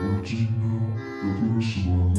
我知道，有为什么，